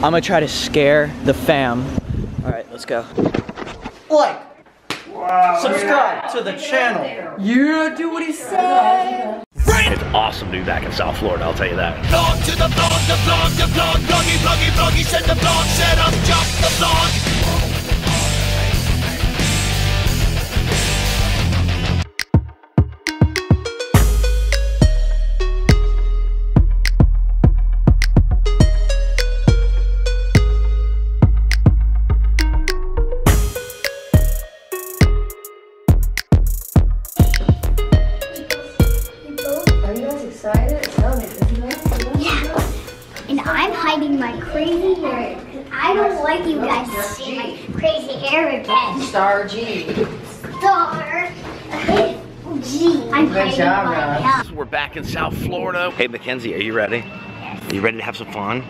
I'm gonna try to scare the fam. All right, let's go. Like, subscribe to the channel. Yeah, do what he said. It's awesome to be back in South Florida, I'll tell you that. Vlog to the vlog, the vlog, the vlog, vloggy, vloggy, vloggy, send the vlog, set up, jump the vlog. Star G. Star. Gee, I'm Good job, my Ross. We're back in South Florida. Hey, Mackenzie, are you ready? Are you ready to have some fun?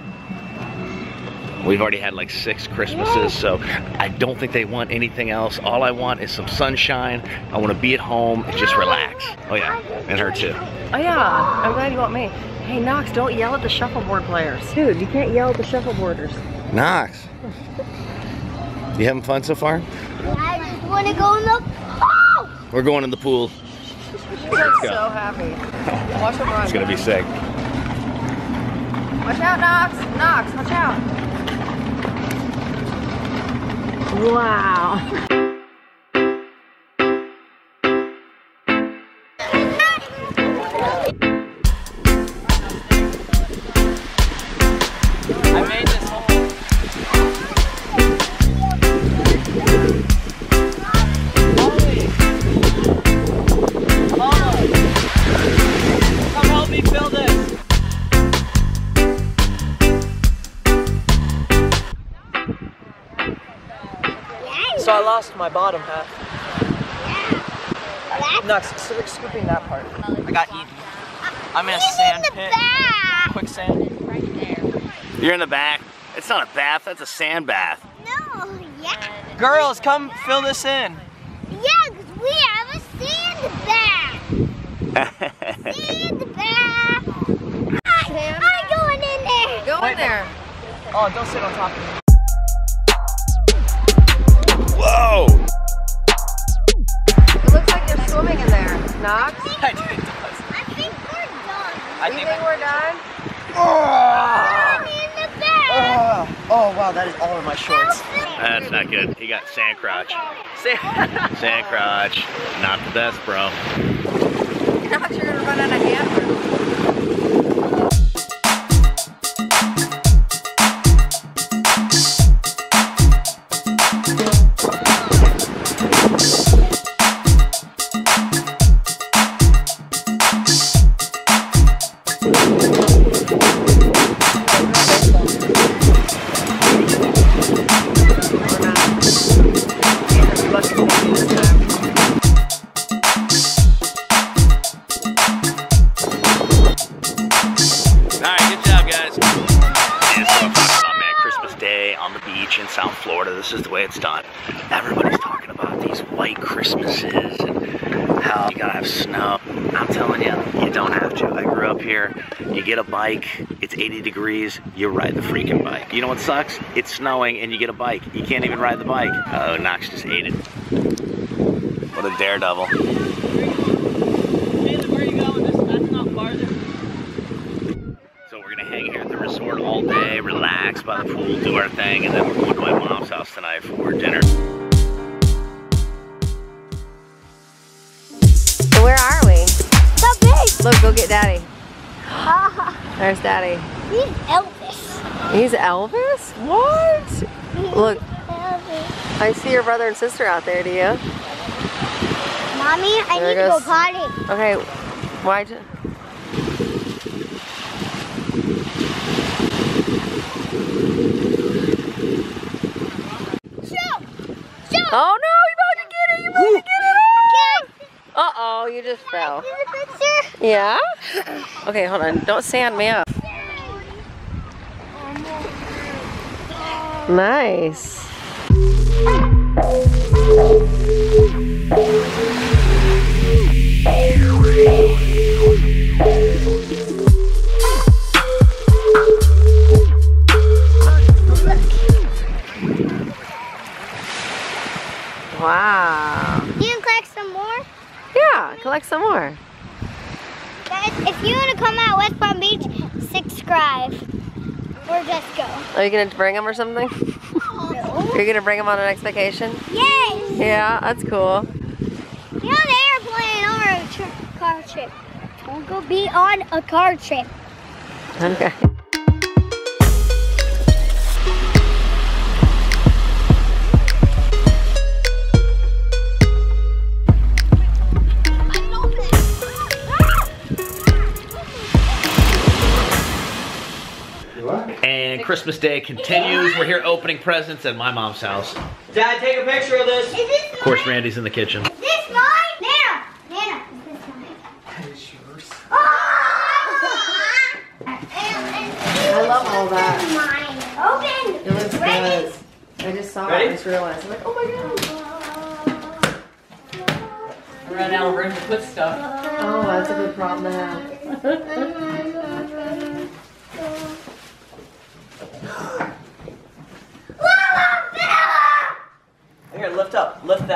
We've already had like six Christmases, so I don't think they want anything else. All I want is some sunshine. I want to be at home and just relax. Oh yeah, and her too. Oh yeah, I'm glad you want me. Hey Knox, don't yell at the shuffleboard players. Dude, you can't yell at the shuffleboarders. Knox, you having fun so far? I just want to go in the pool. We're going in the pool. I'm go. so happy. Watch him run. It's gonna be sick. Watch out, Knox. Knox, watch out. Wow. So I lost my bottom half. Knox, so scooping that part. I got eaten. I'm in a sand pit. back. Quicksand. You're in the back. It's not a bath. That's a sand bath. No, yeah. Girls, come fill this in. Yeah, because we have a sand bath. Sand bath. I, I'm going in there. Go in there. Oh, don't sit on top of me. Whoa! It looks like you're swimming in there. Knox, I do, it does. I think we're done. I you think think we're done? Ah. I'm in the bath. Ah. Oh, oh wow, that is all in my shorts. That's not good. He got sand crotch. Sand. Sand crotch. Not the best, bro. Knox, you're gonna run out of hammer. Guys. So I'm uh, man, Christmas Day on the beach in South Florida. This is the way it's done. Everybody's talking about these white Christmases and how you gotta have snow. I'm telling you, you don't have to. I grew up here. You get a bike, it's 80 degrees, you ride the freaking bike. You know what sucks? It's snowing and you get a bike. You can't even ride the bike. Oh, Knox just ate it. What a daredevil. Where you going? This, that's not farther. So we're gonna hang here at the resort all day, relax by the pool, do our thing, and then we're going to my mom's house tonight for dinner. So where are we? The big. Look, go get Daddy. There's Daddy. He's Elvis. He's Elvis? What? Look, Elvis. I see your brother and sister out there, do you? Mommy, I There need to go potty. Okay, why'd you? Show. Show. Oh no, you about to get it, you about to get it! Uh-oh, you just fell. Yeah? Okay, hold on, don't sand me up. Nice. More. Guys, if you want to come out West Palm Beach, subscribe. Or just go. Are you gonna bring them or something? No. You're gonna bring them on a next vacation? Yes! Yeah, that's cool. Be on an airplane or a tri- car trip. We'll go be on a car trip. Okay. Christmas Day continues. We're here opening presents at my mom's house. Dad, take a picture of this. Is this Of course, Randy's in the kitchen. Is this mine? Nana! Nana, is this mine? That is yours. Oh! I love all that. Mine. Open. It looks Ready? good. I just saw Ready? it. I just realized. I'm like, oh my god. I ran out of room to put stuff. Oh, that's a good problem to have. Here, lift up. Lift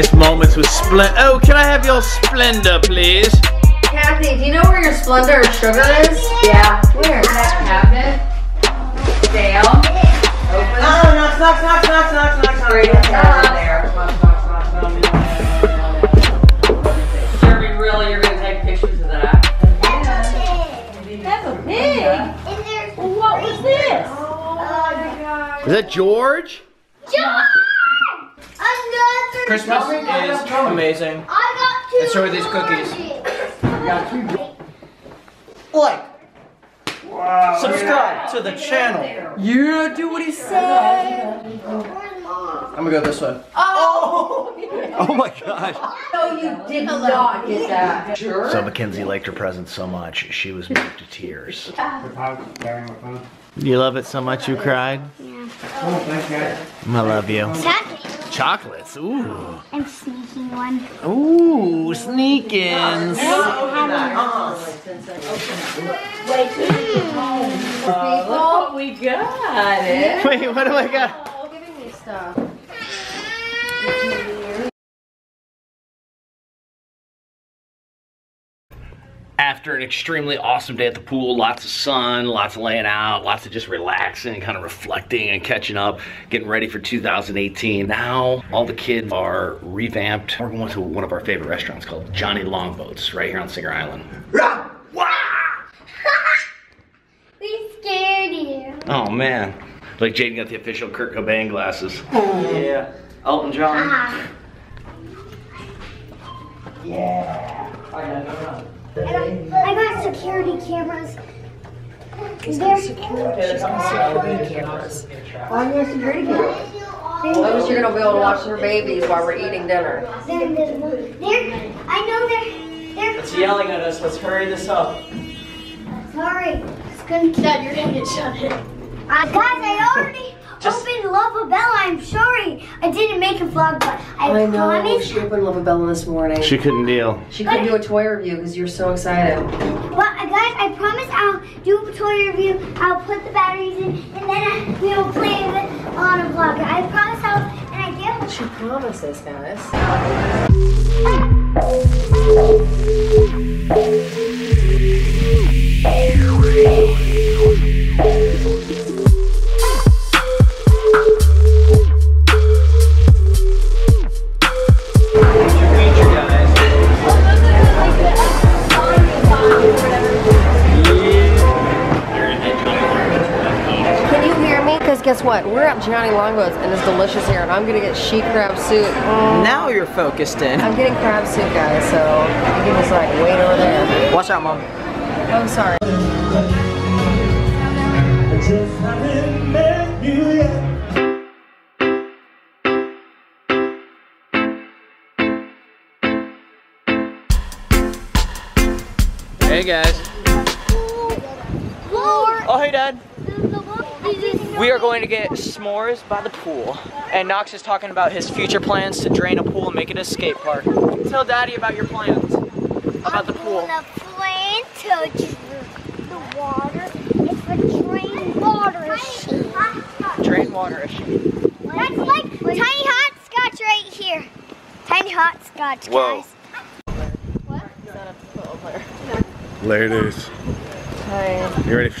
nice moments with Splenda. Oh, can I have your Splenda, please? Kathy, do you know where your Splenda sugar is? Yeah. Where? That cabinet. Dale. Open oh, No, no, knock, knock, knock, knock, knock, knock, knock. Right there. Knock, knock, knock, knock, knock. Jeremy, really, you're gonna take pictures of that? That's a pig! What was this? Oh, Is that George? John! Another Christmas is amazing. I got two. And so are these cookies. cookies. Like. Subscribe to the channel. Yeah, do what he said. I'm gonna go this way. Oh! Oh, oh my gosh. No, you did not get that. Sure. So Mackenzie liked her present so much, she was moved to tears. You love it so much you cried? Yeah. I love you. Second. Chocolates, ooh. I'm sneaking one. Ooh, sneakins. Oh, oh we got it. Wait, what do I got? Oh, giving me stuff. After an extremely awesome day at the pool, lots of sun, lots of laying out, lots of just relaxing and kind of reflecting and catching up, getting ready for 2018. Now, all the kids are revamped. We're going to one of our favorite restaurants called Johnny Longboats right here on Singer Island. We scared you. Oh man. Like Jaden got the official Kurt Cobain glasses. Oh. Yeah. Elton John. Ah. I got no. I got, I got security cameras. Is there security cameras. Why do you have security cameras? Notice you're gonna be able to watch your babies while we're eating dinner. They're invisible. They're, I know they're, they're, It's yelling at us. Let's hurry this up. sorry. It's gonna Dad, you're gonna get shut in. Uh, guys, I already Just- opened Luvabella. I'm sorry. I didn't make a vlog, but I, I know. promise. She opened Luvabella this morning. She couldn't deal. She couldn't do a toy review because you're so excited. Well, guys, I promise I'll do a toy review. I'll put the batteries in, and then I, we will play with it on a vlog. I promise I'll, and I give. She promises, guys. Feature what? We're at Johnny Longboats and it's delicious here, and I'm gonna get she-crab soup. Mm, Now you're focused in. I'm getting crab soup, guys. So you can just like wait over there. Watch out, mom. Oh, sorry. Hey guys. Oh hey dad. We are going to get s'mores by the pool. And Knox is talking about his future plans to drain a pool and make it a skate park. Tell daddy about your plans. About the pool. The plan to drink the water is a drain water sheet. Drain water issue. That's like tiny hot scotch right here. Tiny hot scotch, Whoa. guys. Ladies. You ready for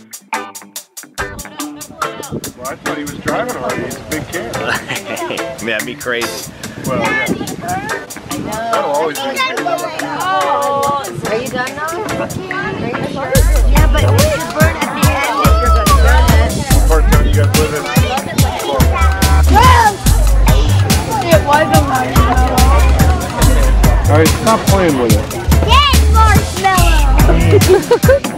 Well, I thought he was driving already. He's a big kid. That'd be crazy. Well, yeah. That'll always be a kid. Oh. Are you done now? Yeah, but you burn at the end if you're gonna burn it. Part time you got living. All right, stop playing with it. Yes, marshmallow.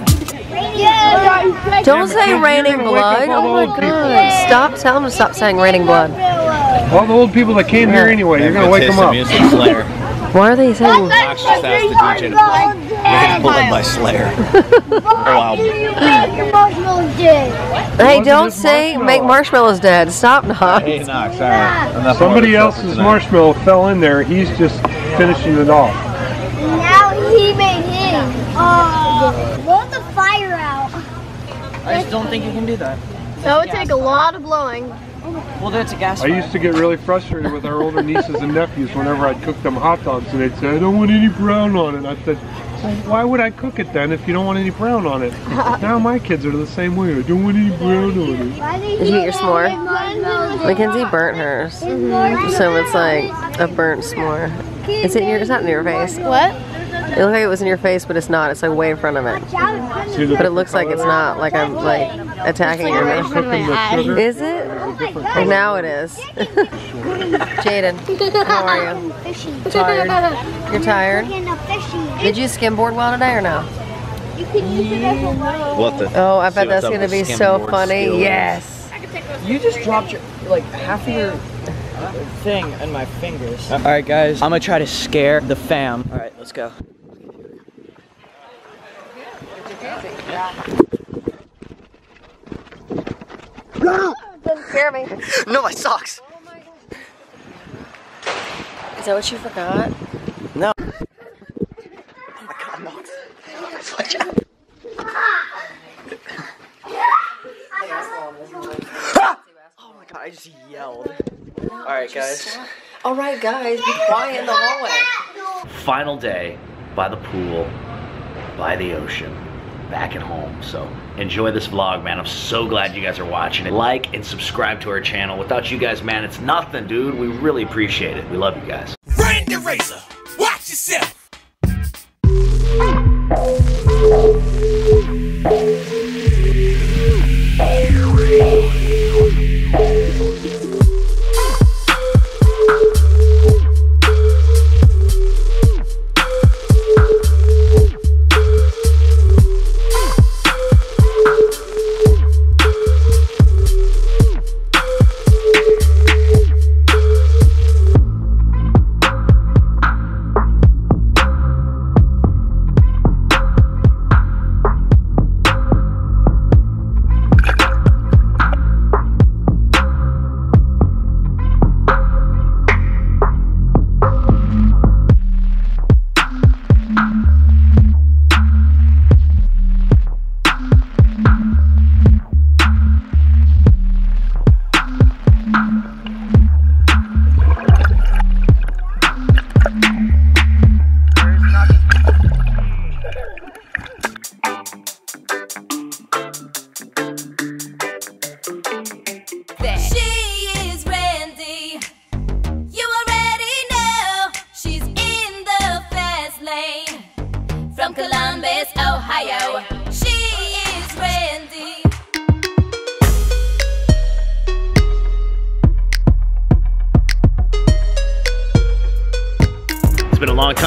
Don't say raining blood. Oh my god. Stop. Tell them to stop saying raining blood. All the old people that came here anyway, you're gonna wake them up. Why are they saying? Knox just asked the DJ to play Raining Blood by Slayer. oh. Hey, don't say make marshmallows dead. Stop, Knox. Hey, Knox, all right. Enough Somebody auto stuff for else's tonight. marshmallow fell in there. He's just finishing it off. Now he made his. Oh, blow the fire out. I just don't think you can do that. That would take a lot of blowing. Well, that's a gas I fire. used to get really frustrated with our older nieces and nephews whenever I'd cook them hot dogs and they'd say, I don't want any brown on it. I said, well, why would I cook it then if you don't want any brown on it? now my kids are the same way. I don't want any brown on it. Did you eat your s'more? Mackenzie burnt hers, so it's like a burnt s'more. Is it in your? It's not in your face. What? It looked like it was in your face, but it's not. It's like way in front of it. See But it looks like it's not. Like I'm like attacking your mouth. cooking the sugar? Is it? And now it is. Jaden, how are you? Fishy. Tired? You're tired? Getting a fishy. Did you skimboard well today or no? You can use it as a light. What the? Oh, I bet that's gonna be so funny. skills. Yes. You just dropped your like half of your thing in my fingers. All right, guys. I'm gonna try to scare the fam. All right, let's go. Doesn't scare me. No, my socks. Is that what you forgot? No. Oh my god, no. Watch out. Oh my god, I just yelled. All right, guys. All right, guys, be quiet in the hallway. Final day by the pool, by the ocean, back at home. So enjoy this vlog, man. I'm so glad you guys are watching it. Like and subscribe to our channel. Without you guys, man, it's nothing, dude. We really appreciate it. We love you guys.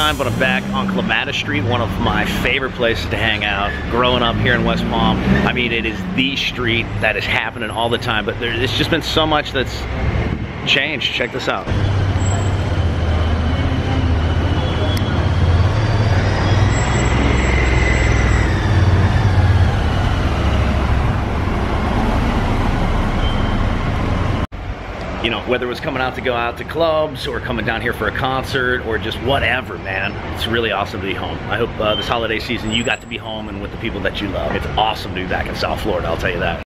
Time, but I'm back on Clematis Street, one of my favorite places to hang out. Growing up here in West Palm, I mean, it is the street that is happening all the time, but there, it's just been so much that's changed. Check this out. You know, whether it was coming out to go out to clubs or coming down here for a concert or just whatever, man. It's really awesome to be home. I hope uh, this holiday season you got to be home and with the people that you love. It's awesome to be back in South Florida, I'll tell you that.